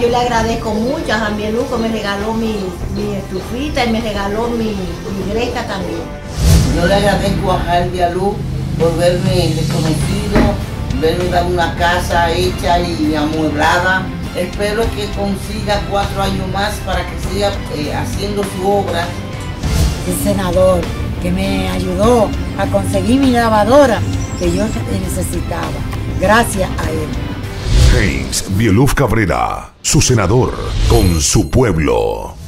le agradezco mucho a Javier Luco, me regaló mi, mi estufita y me regaló mi, mi greca también. Yo le agradezco a Javier Luz por verme reconocido, verme dar una casa hecha y amueblada. Espero que consiga cuatro años más para que siga eh, haciendo su obra. El senador que me ayudó a conseguir mi lavadora que yo necesitaba. Gracias a él. James Bieluf Cabrera, su senador, con su pueblo.